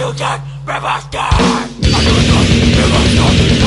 Revolution! Revolution! Revolution!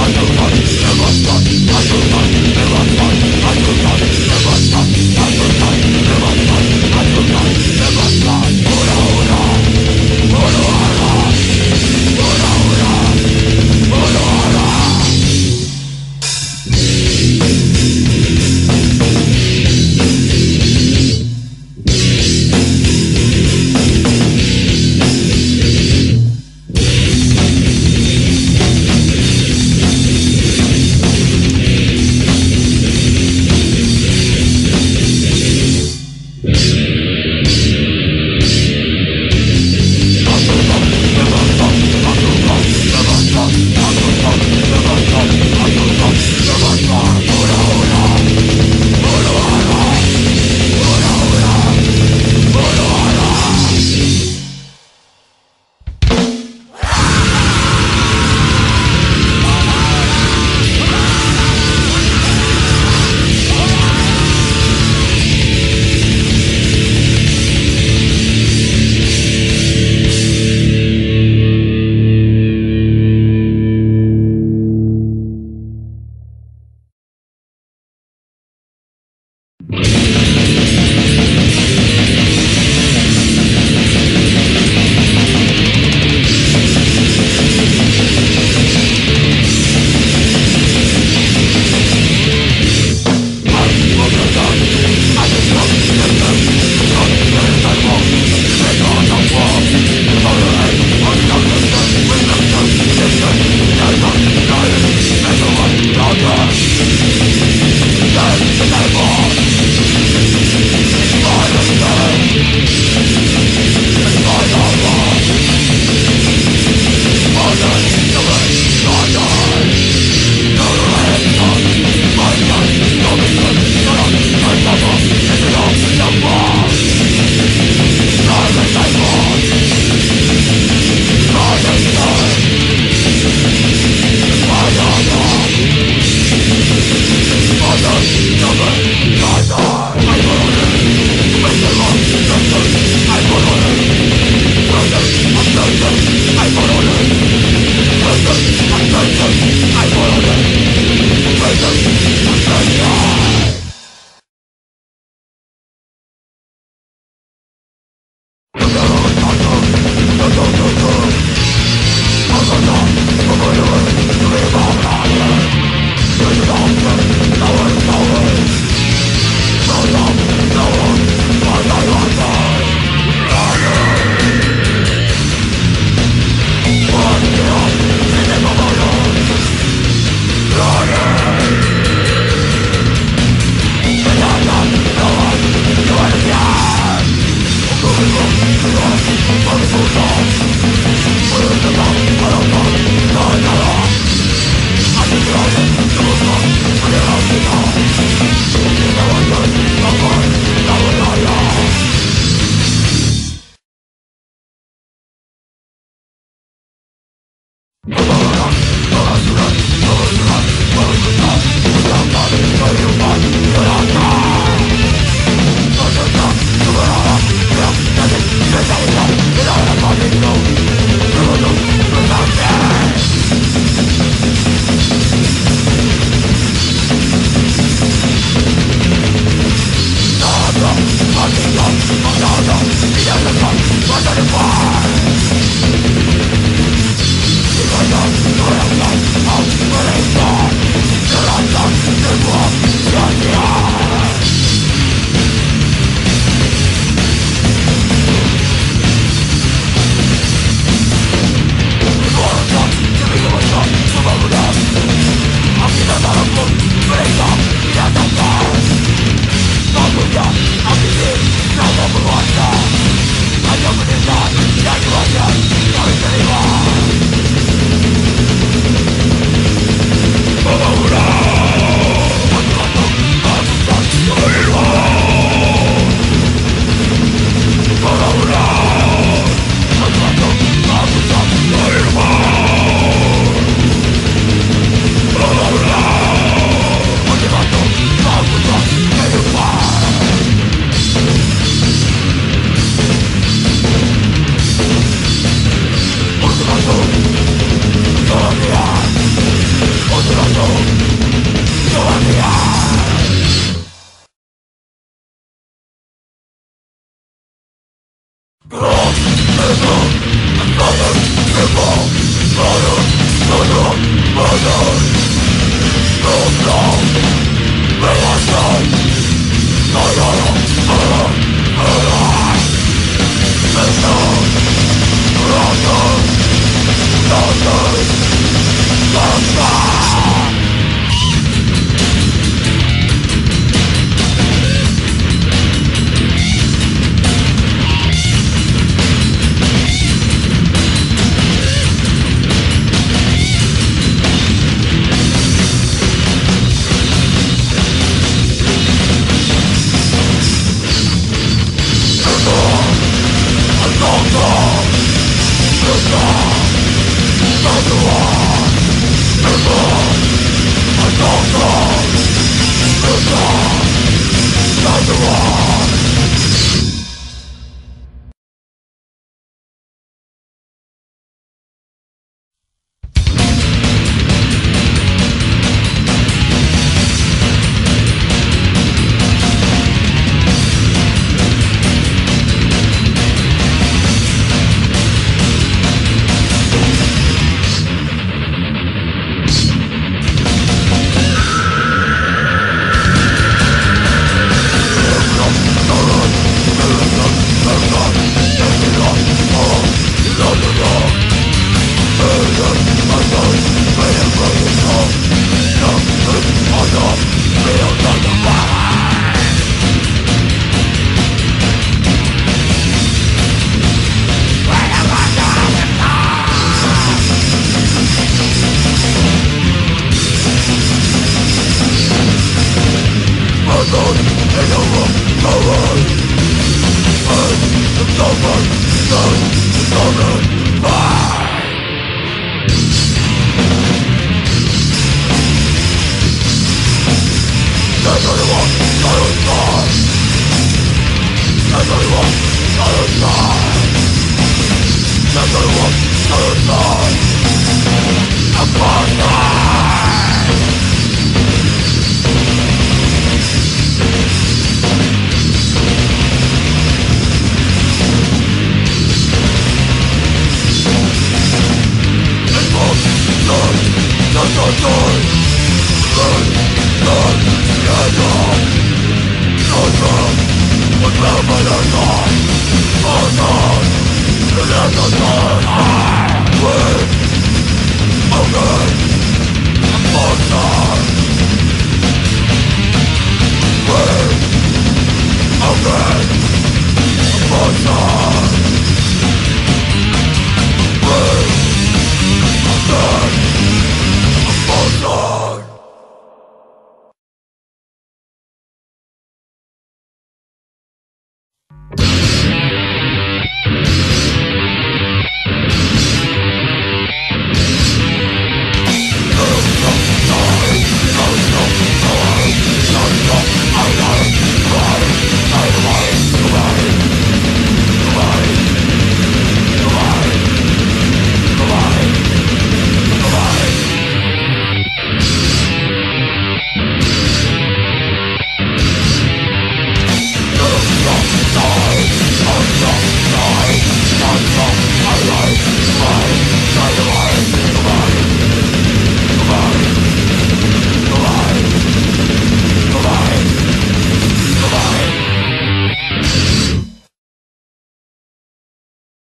Let the